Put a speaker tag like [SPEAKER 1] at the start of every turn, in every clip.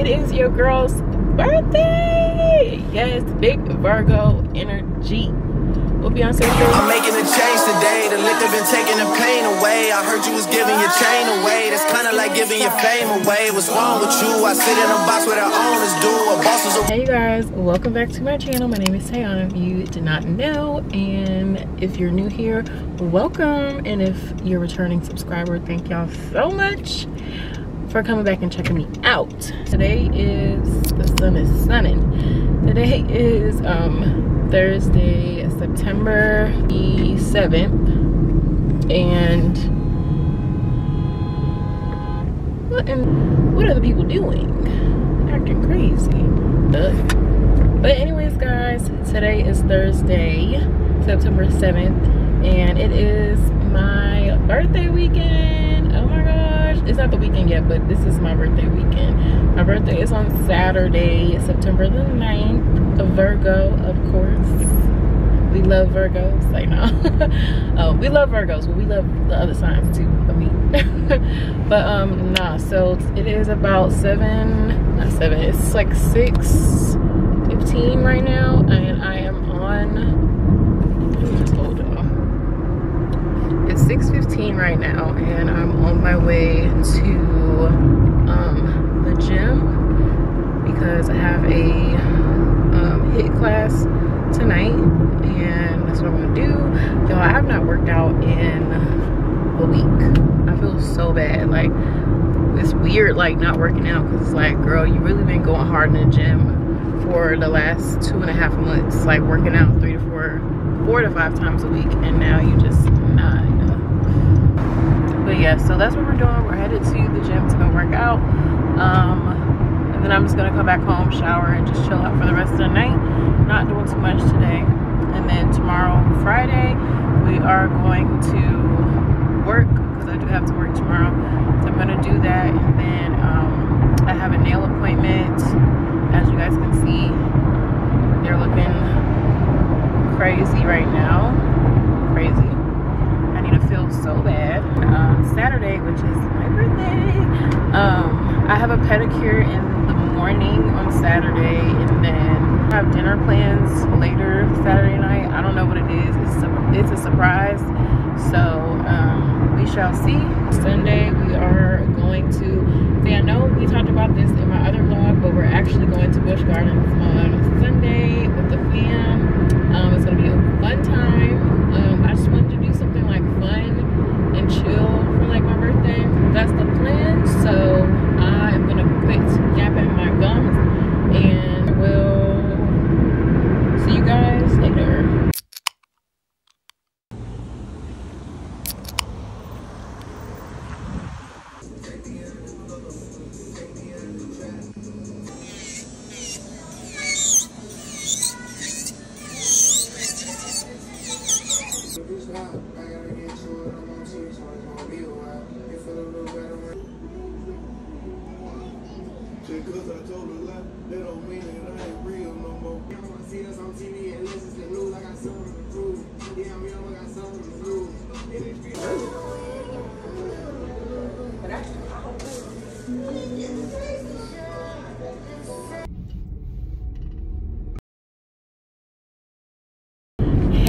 [SPEAKER 1] it is your girl's birthday. Yes, big Virgo energy. We'll be What Beyonce
[SPEAKER 2] I'm making a change today. The liquor been taking the pain away. I heard you was giving your chain away. That's kind of like giving your fame away. What's wrong with you? I sit in a box where the owners do. A boss is a
[SPEAKER 1] Hey guys, welcome back to my channel. My name is Teyanna. If you did not know, and if you're new here, welcome. And if you're a returning subscriber, thank y'all so much for coming back and checking me out. Today is the sun is sunning. Today is um Thursday, September the 7th. And what and what are the people doing? Acting crazy. But anyways, guys, today is Thursday, September 7th, and it is my birthday weekend. Oh my It's not the weekend yet, but this is my birthday weekend. My birthday is on Saturday, September the 9th. Virgo, of course. We love Virgos. Like, no. oh, we love Virgos, but we love the other signs too, but me. but, um, nah, so it is about 7, not 7, it's like 6 15 right now, and I am on, let me just hold on. It's 6.15 right now, and I'm on my way to um, the gym because I have a um, HIIT class tonight and that's what I'm gonna do. Y'all, I have not worked out in a week. I feel so bad. Like, it's weird like not working out because it's like, girl, you really been going hard in the gym for the last two and a half months. Like working out three to four, four to five times a week and now you just not. Yeah, so that's what we're doing. We're headed to the gym to go work out. Um, and then I'm just gonna come back home, shower, and just chill out for the rest of the night. Not doing too much today. And then tomorrow, Friday, we are going to work because I do have to work tomorrow. So I'm gonna do that, and then um, I have a nail appointment. As you guys can see, they're looking crazy right now. Crazy. I need to feel so bad. Um, Saturday, which is my birthday, um, I have a pedicure in the morning on Saturday and then I have dinner plans later Saturday night. I don't know what it is. It's a, it's a surprise. So um, we shall see. Sunday we are going to, see I know we talked about this in my other vlog, but we're actually going to Busch Gardens on Sunday with the fam. Um, it's going to be a fun time. Um, I just wanted to do something like
[SPEAKER 3] Because I told a lie, that don't mean that I ain't real no more. See us on TV and listen to news. I got something to prove. Yeah, I'm young, I got something to prove.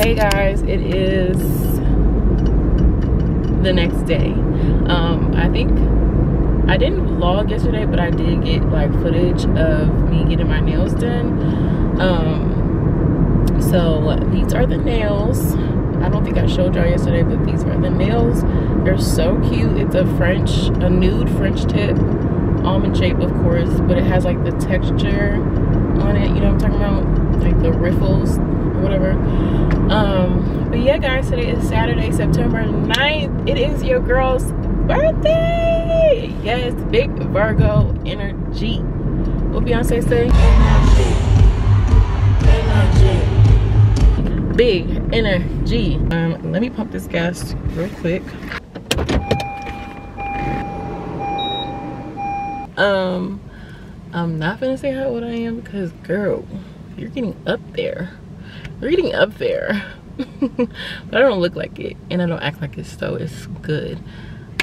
[SPEAKER 1] Hey guys, it is the next day. Um, I think I didn't vlog yesterday, but I did get like footage of me getting my nails done. Um, so these are the nails. I don't think I showed y'all yesterday, but these are the nails. They're so cute. It's a French, a nude French tip, almond shape, of course, but it has like the texture on it. You know what I'm talking about? Like the riffles or whatever. Um, but yeah, guys, today is Saturday, September 9th. It is your girl's birthday. Yes, big Virgo energy. What Beyonce say? Big energy. Um, let me pump this gas real quick. Um, I'm not gonna say how old I am because, girl, you're getting up there. You're getting up there. but I don't look like it, and I don't act like it, so it's good.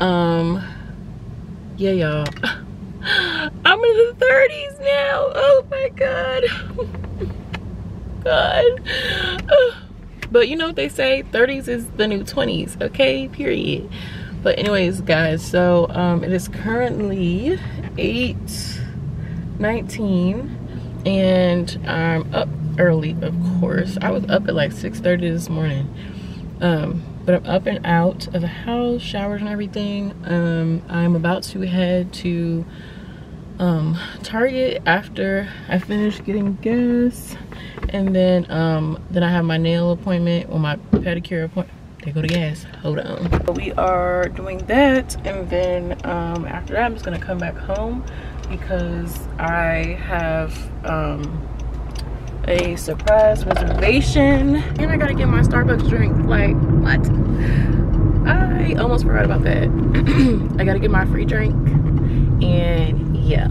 [SPEAKER 1] Um, yeah, y'all. I'm in the 30s now. Oh my god. god. But you know what they say, 30s is the new 20s, okay? Period. But anyways, guys, so um, it is currently 8 19 and I'm up early, of course. I was up at like 6:30 this morning. Um, but I'm up and out of the house, showers and everything. Um, I'm about to head to um, Target after I finish getting gas. And then um, then I have my nail appointment or my pedicure appointment. They go to gas. Hold on. But we are doing that, and then um, after that, I'm just gonna come back home because I have um, a surprise reservation. And I gotta get my Starbucks drink like what? I almost forgot about that. I gotta get my free drink. And yeah.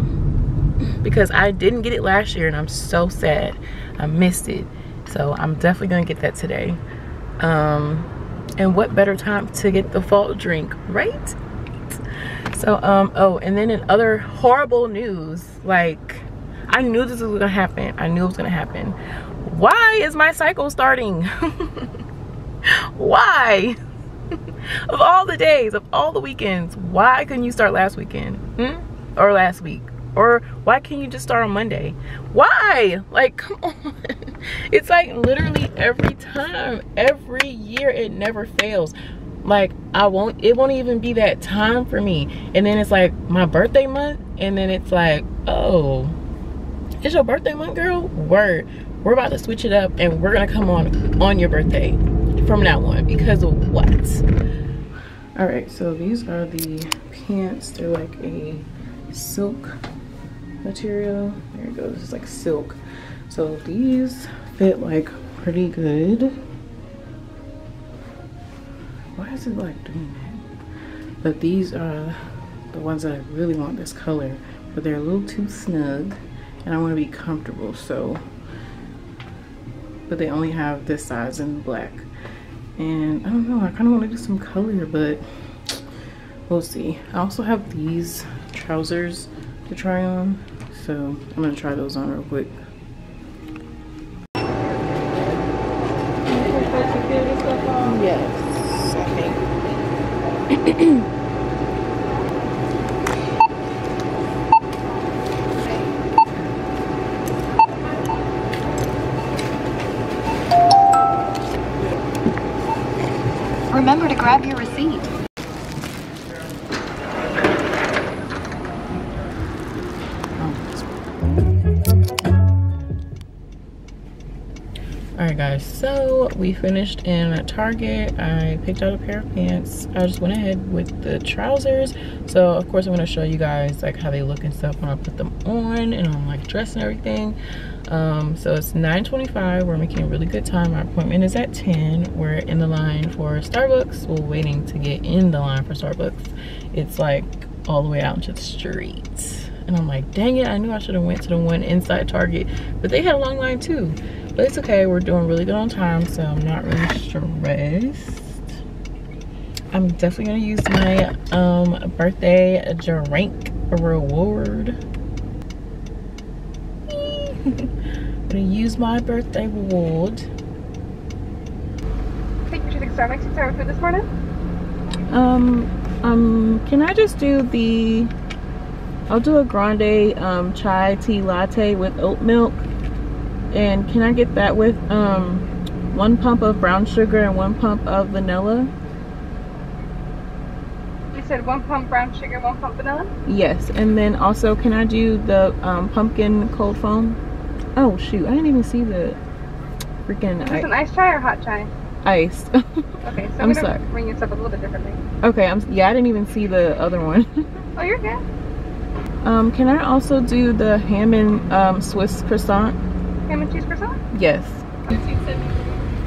[SPEAKER 1] Because I didn't get it last year and I'm so sad. I missed it. So I'm definitely gonna get that today. Um and what better time to get the fall drink right? So um oh and then in other horrible news like I knew this was gonna happen. I knew it was gonna happen. Why is my cycle starting? why? of all the days, of all the weekends, why couldn't you start last weekend? Hmm? Or last week? Or why can't you just start on Monday? Why? Like, come on. it's like literally every time, every year, it never fails like i won't it won't even be that time for me and then it's like my birthday month and then it's like oh it's your birthday month, girl? Word. We're about to switch it up and we're gonna come on on your birthday from now on because of what? All right, so these are the pants. They're like a silk material. There it goes, it's like silk. So these fit like pretty good. Why is it like doing that? But these are the ones that I really want this color, but they're a little too snug and I want to be comfortable so but they only have this size in black. And I don't know I kind of want to do some color but we'll see. I also have these trousers to try on so I'm gonna try those on real quick. Yes. I think we finished in Target. I picked out a pair of pants. I just went ahead with the trousers. So of course I'm to show you guys like how they look and stuff when I put them on and I'm like dressed and everything um, so it's 9:25. we're making a really good time our appointment is at 10 we're in the line for starbucks we're waiting to get in the line for starbucks it's like all the way out into the street and i'm like dang it i knew i should have went to the one inside target but they had a long line too but it's okay we're doing really good on time so i'm not really stressed i'm definitely to use my um birthday drink reward I'm gonna use my birthday reward.
[SPEAKER 4] Take you to the Starbucks to start with this morning?
[SPEAKER 1] Um, um, can I just do the, I'll do a grande um, chai tea latte with oat milk. And can I get that with um, one pump of brown sugar and one pump of vanilla?
[SPEAKER 4] You said one pump brown sugar, one pump vanilla?
[SPEAKER 1] Yes, and then also can I do the um, pumpkin cold foam? Oh shoot, I didn't even see the freaking
[SPEAKER 4] Is this an ice chai or hot chai?
[SPEAKER 1] Ice.
[SPEAKER 4] okay, so
[SPEAKER 1] I'm,
[SPEAKER 4] I'm
[SPEAKER 1] sorry.
[SPEAKER 4] bring this up a little bit differently.
[SPEAKER 1] Okay, I'm yeah, I didn't even see the other one.
[SPEAKER 4] oh, you're good.
[SPEAKER 1] Um, can I also do the ham and um, Swiss croissant?
[SPEAKER 4] Ham and cheese croissant?
[SPEAKER 1] Yes.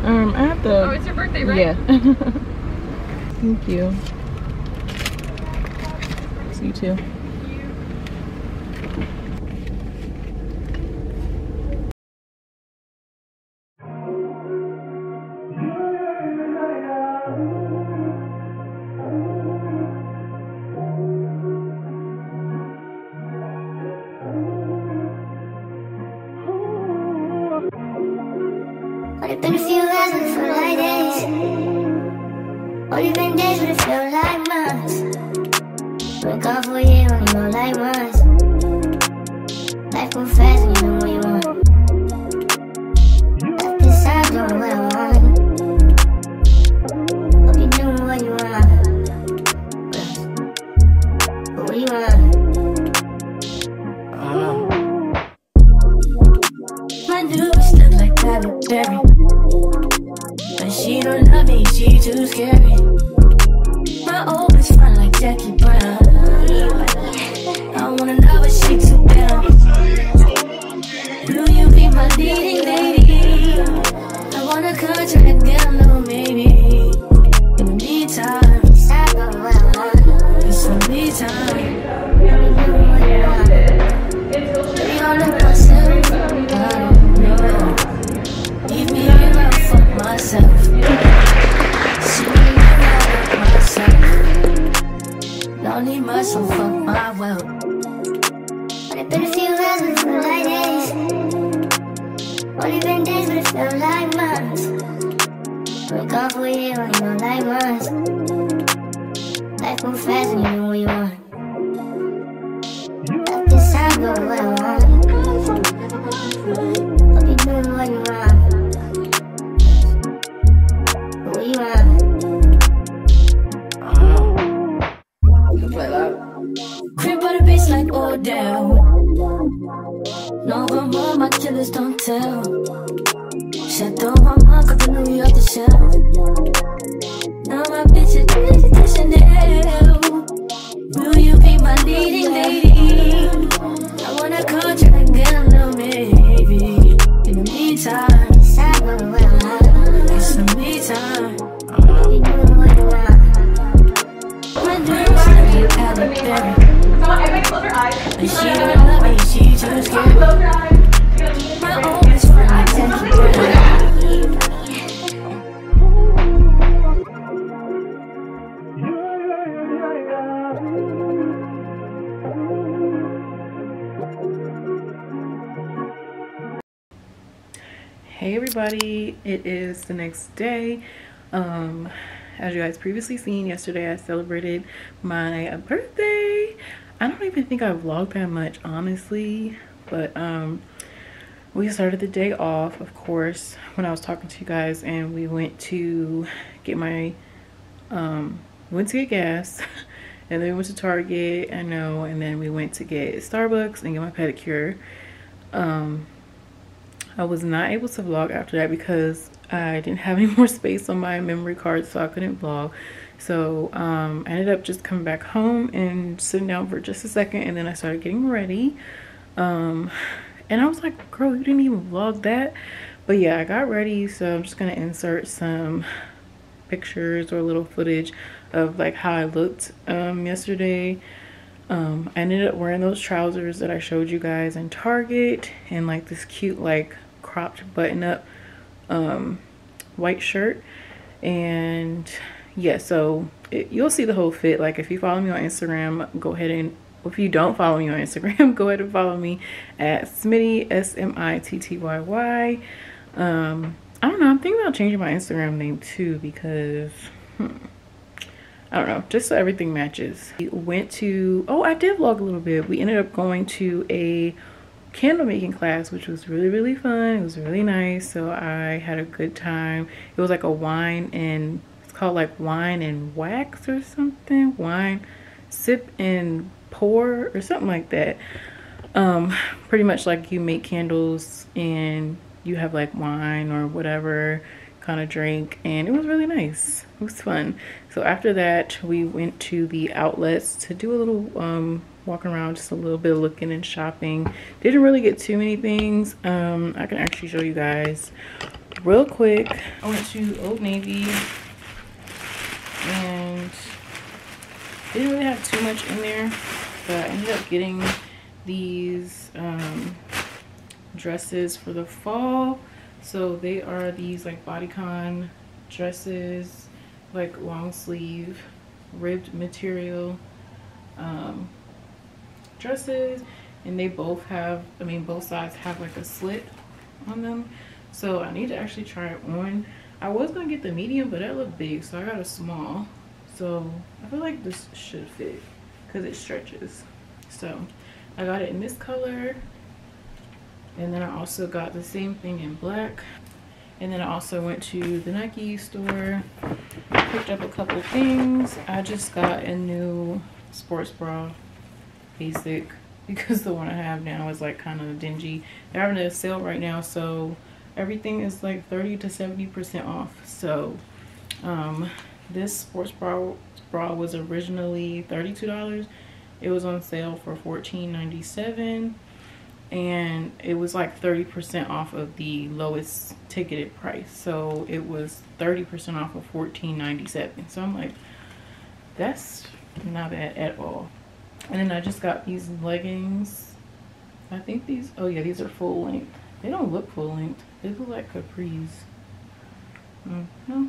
[SPEAKER 1] Um, I have the.
[SPEAKER 4] Oh, it's your birthday, right?
[SPEAKER 1] Yeah. Thank you. See you too.
[SPEAKER 5] Baby, I tell. Shadow my mom got the New York the shelf. Now my bitch is crazy to Chanel. Will you be my leading lady? I want a contract and get a little maybe. In the meantime, it's the meantime.
[SPEAKER 1] I don't know.
[SPEAKER 5] My dudes like you, Halle Berry.
[SPEAKER 4] Come on, everybody close your eyes.
[SPEAKER 5] But she don't love me, she too scared.
[SPEAKER 4] Close your eyes.
[SPEAKER 5] My oldest
[SPEAKER 1] Hey everybody, it is the next day. Um, as you guys previously seen, yesterday I celebrated my birthday. I don't even think I vlogged that much, honestly, but um, we started the day off, of course, when I was talking to you guys, and we went to get my um, went to get gas, and then we went to Target, I know, and then we went to get Starbucks and get my pedicure. Um, I was not able to vlog after that because I didn't have any more space on my memory card so I couldn't vlog. So um, I ended up just coming back home and sitting down for just a second and then I started getting ready. Um, and I was like, girl, you didn't even vlog that. But yeah, I got ready so I'm just to insert some pictures or a little footage of like how I looked um, yesterday. Um, I ended up wearing those trousers that I showed you guys in Target and like this cute like cropped button up um, white shirt and yeah so it, you'll see the whole fit like if you follow me on Instagram go ahead and if you don't follow me on Instagram go ahead and follow me at Smitty S-M-I-T-T-Y-Y um, I don't know I'm thinking about changing my Instagram name too because hmm, I don't know, just so everything matches. We went to, oh, I did vlog a little bit. We ended up going to a candle making class, which was really, really fun. It was really nice. So I had a good time. It was like a wine and, it's called like wine and wax or something. Wine, sip and pour or something like that. Um, pretty much like you make candles and you have like wine or whatever kind of drink and it was really nice. It was fun. So after that we went to the outlets to do a little um walking around just a little bit looking and shopping. Didn't really get too many things. Um i can actually show you guys real quick. I went to old navy and didn't really have too much in there but i ended up getting these um dresses for the fall so they are these like bodycon dresses like long sleeve ribbed material um, dresses and they both have i mean both sides have like a slit on them So I need to actually try it on. I was gonna get the medium, but that looked big, so I got a small. So I feel like this should fit because it stretches. So I got it in this color. And then I also got the same thing in black. And then I also went to the Nike store, picked up a couple things. I just got a new sports bra, basic, because the one I have now is like kind of dingy. They're having a sale right now, so everything is like 30 to 70% off. So um, this sports bra, bra was originally $32. It was on sale for $14.97 and it was like 30% off of the lowest ticketed price. So it was 30% off of $14.97. So I'm like, that's not bad at all. And then I just got these leggings. I think these, oh yeah, these are full length. They don't look full length. They look like capris. Mm, they're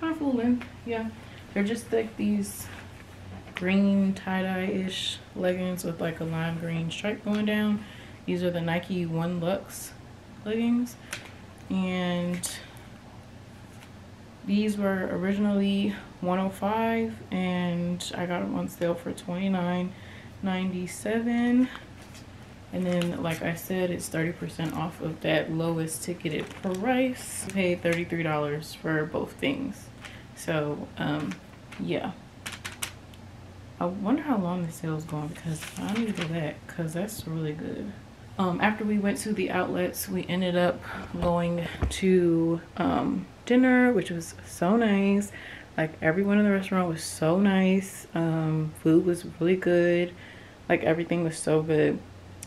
[SPEAKER 1] kind of full length. Yeah, they're just like these green tie-dye-ish leggings with like a lime green stripe going down these are the Nike One Luxe leggings. And these were originally 105 and I got them on sale for 29.97 and then like I said it's 30% off of that lowest ticketed price. I paid $33 for both things. So um yeah. I wonder how long the sale is going because I need to go back because that's really good. Um, after we went to the outlets we ended up going to um, dinner which was so nice. Like everyone in the restaurant was so nice. Um, food was really good. Like everything was so good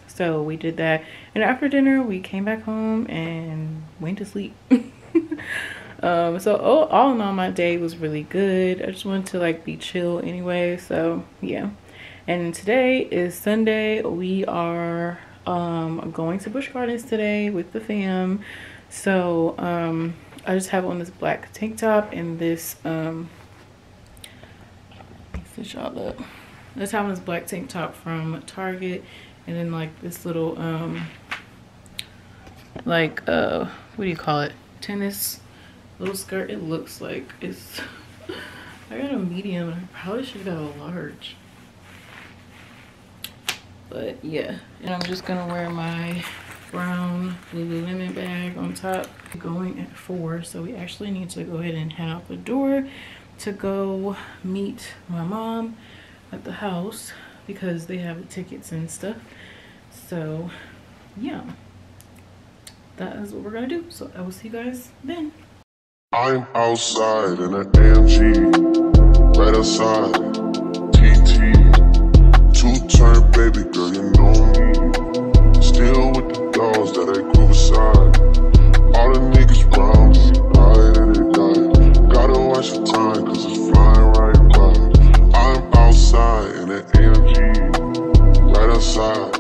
[SPEAKER 1] so we did that. And after dinner we came back home and went to sleep. Um so all, all in all my day was really good. I just wanted to like be chill anyway. So yeah. And today is sunday. We are um going to busch gardens today with the fam. So um i just have on this black tank top and this um let y'all up. Have on this black tank top from target and then like this little um like uh what do you call it? Tennis little skirt it looks like it's i got a medium i probably should have got a large. But yeah. And i'm just gonna wear my brown lululemon bag on top. Going at four so we actually need to go ahead and head out the door to go meet my mom at the house because they have tickets and stuff. So, yeah. That is what we're going to do. So, I will see you guys then.
[SPEAKER 6] I'm outside in an AMG, right outside, TT. Two-turn baby girl, you know me. Still with the dogs that I grew aside. All the niggas round me. Gotta watch the time, cause it's outside.